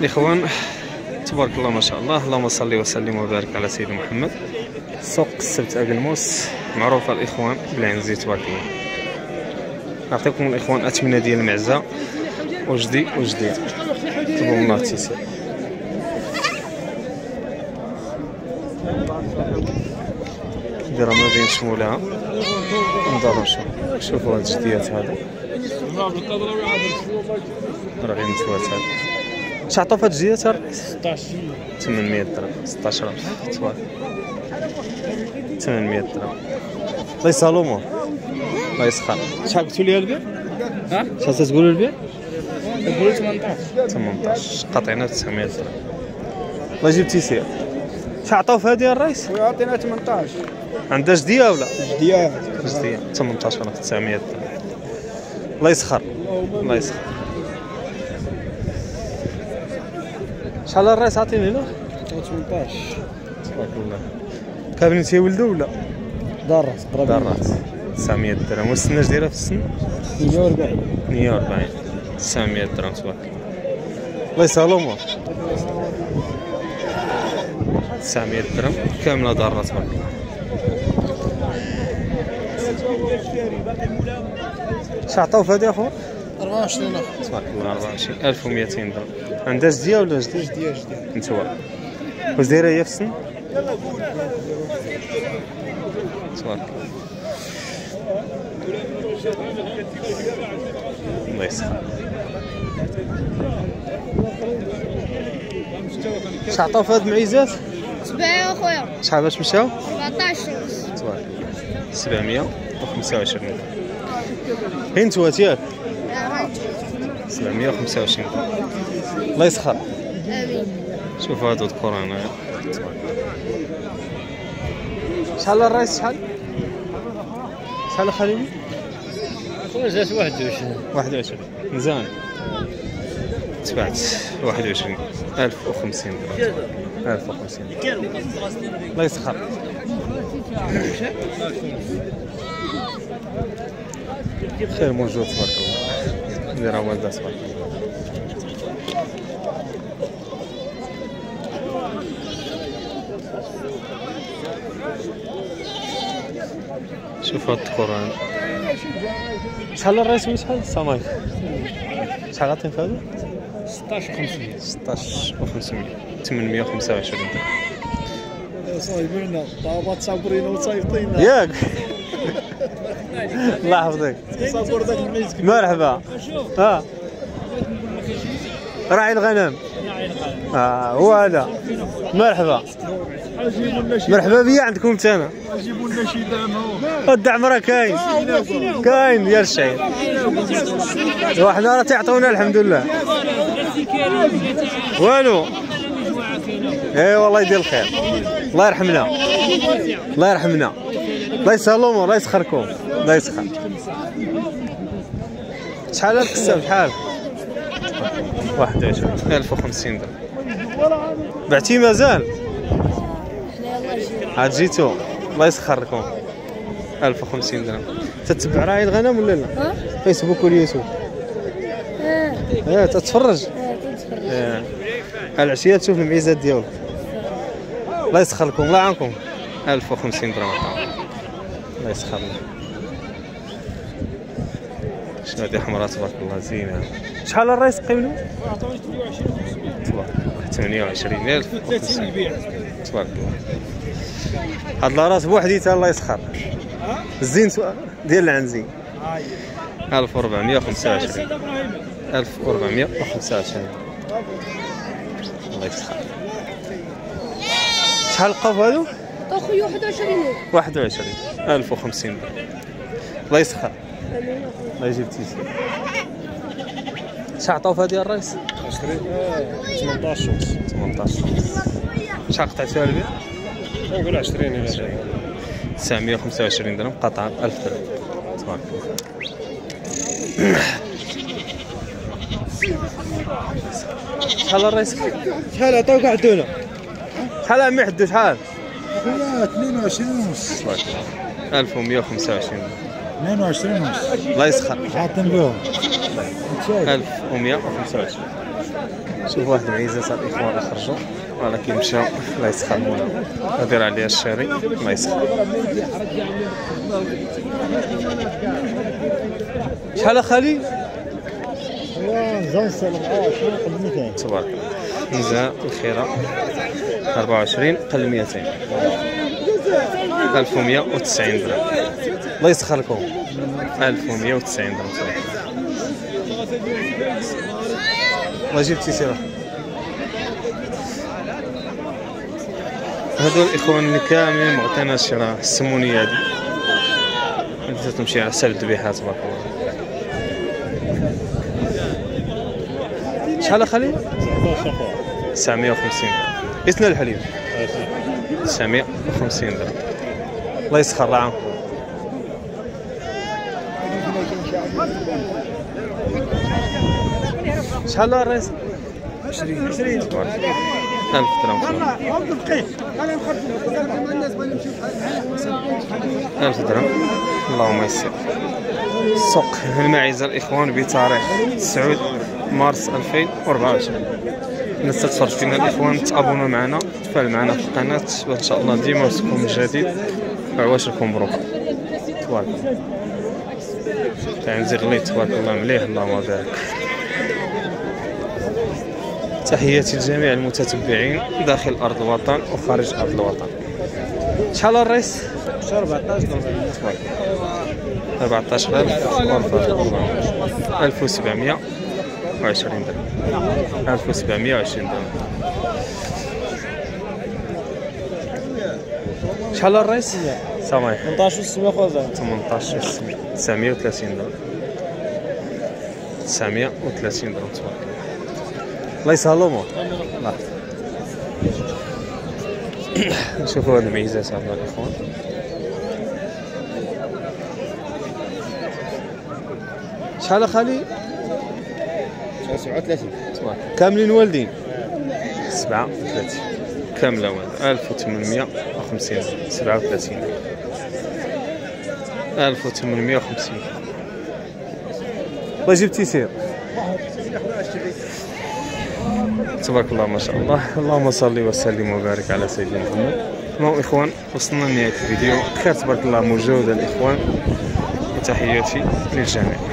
الاخوان تبارك الله ما شاء الله. اللهم صل وسلم وبارك على سيدنا محمد. سوق السبت اقلموس معروفه الإخوان بالعنزي تبارك الله. نعطيكم الإخوان اثمنه ديال المعزة. وجدي وجديد طلبوا الله التيسير دايره ما بين شمولها نضرب شوف. شوفوا هاد الجديات هذا راه غير متوات هذا شعطوا في هاد الجديات الرئيس 16 800 درهم 16 ألف تبارك 800 درهم الله يسهل الأمور الله يسخر شحال قلتوا لي البيع؟ ها؟ شحال البيع؟ نقولوا 18 18 قاطعنا 900 درهم الله يجيب تيسير شحال عطاو في هذه الرئيس؟ عطينا 18 عندها جديه ولا؟ جديات جديه 18900 درهم الله يسخر. الله يسخر. شحال الرئيس عطيني هنا؟ 18 تبارك الله كابرين تيولدوا ولا؟ دارات قرابين دارات 900 درهم. والسناج دايره في السن؟ 42 140 900 درهم تبارك الله الله يسهل الأمور 900 درهم. كاملة دارة تبارك الله شعطاو في هذه أخو؟ 24 تبارك الله 24 1200 درهم عندها جدية ولا جديه؟ جدية جدية. نتوى واش دايره هي في السن؟ تبارك الله. الله يسخر. اش عطاو في هاد المعيزات؟ سبعة يا خويا شحال باش مشاو؟ 14 تبارك الله. 725 هي نتوى تياك 725 الله يسخر. امين شوف هادو هنايا. شحال الرئيس؟ شحال؟ شحال خليلي؟ خرجت 21 21 مزيان. تبعت 21 1050 درهم 1050 الله يسخر. خير موجود تبارك الله دايرة والدة تبارك الله شوف هاد القران شحال الرئيس شحال السماك شحال عاطين في هذا 16 500 16 و 500 825 درهم صايبينا طابات صابرين وصايبطين ياك الله يحفظك. مرحبا. ها. راعي الغنم. آه هو هذا. مرحبا. مرحبا بيا عندكم حتى أنا. جيبوا لنا شي دعم هو الدعم راه كاين. كاين ديال الشعير وحنا راه تعطونا الحمد لله. والو. إي والله يدير الخير. الله يرحمنا. الله يرحمنا. الله يسهل الأمور الله يسخركم. الله يسخر شحال هاد الكساب شحال؟ 21 1050 درهم. بعتي مازال؟ عاد جيتو. الله يسخركم. 1050 درهم. تتبع راعي الغنم ولا لا؟ فيسبوك واليوتيوب. آه تتفرج. آه العشية تشوف المعيزات ديالو الله يسخركم. الله يعاونكم. 1050 درهم. الله يسخرنا شنو هادي حمراء تبارك الله زينة. شحال الرئيس قيملو؟ تبارك الله 28000 30 البيع. تبارك الله هاد لاراس بوحديتها الله يسخر. الزين ديال العنزي 1425 1425 الله يسخر. شحال القاف هادو؟ اخويا 21 21 1050 درهم الله يسخر. الله يجيب تيسير شحال عطاو في هادي الرئيس؟ 18 ونص 18 شحال قطعت فيها البيع؟ نقول 20 إلى 925 درهم قطعة ب 1000 درهم. تبارك الله شحال الرئيس؟ شحال عطاوك عدونا شحال عمي حدو شحال؟ خويا 22 ونص. تبارك الله 1125 درهم 22 ونص الله يسخر. حاطين بهم 1125 شوف واحد الاخوان اللي خرجوا ولكن مشاو. الله يسخر. مولاهم هدير عليها الشاري. الله يسخر. شحال 200 تبارك الله. الخيرة. 24 قل 200 1190 درهم. الله يسخركم. 1190 درهم. الله جبتي سيرة. هادو الإخوان اللي كاملين ما عطيناش راه السمونية هادي هادي تمشي على حساب الذبيحة تبارك الله. شحال اخالي 950 درهم قسنا الحليب. 950 درهم. الله يسخر عنكم شحال الرئيس 20 20 1000 درهم. 1000 درهم. اللهم يسر. سوق الماعزة الإخوان بتاريخ 9 مارس 2024 الناس تتفرج فينا الإخوان. تابونوا معنا. تفاعل معنا في القناة. وإن شاء الله ديما نوصلكم جديد. وعواشركم مبروك تبارك الله. تعنزي غليت تبارك الله مليح. اللهم بارك. تحياتي لجميع المتتبعين داخل أرض الوطن وخارج أرض الوطن. شحال الرئيس؟ 14 14000 1720 درهم. 1720 درهم. شحال الرئيس؟ سامح 18 600 خوزه 18 930 درهم 930 درهم. تبارك الله يسهل الأمور. نشوفوا هاد الميزات هاد الاخوان شحال اخالي 37 تبارك كاملين والدين؟ 37 كاملة والد 1850 37 1850 الله يجيب تيسير تبارك الله ما شاء الله. اللهم صل وسلم وبارك على سيدنا محمد. المهم إخوان وصلنا لنهاية الفيديو. خير تبارك الله موجوده الإخوان. وتحياتي للجميع.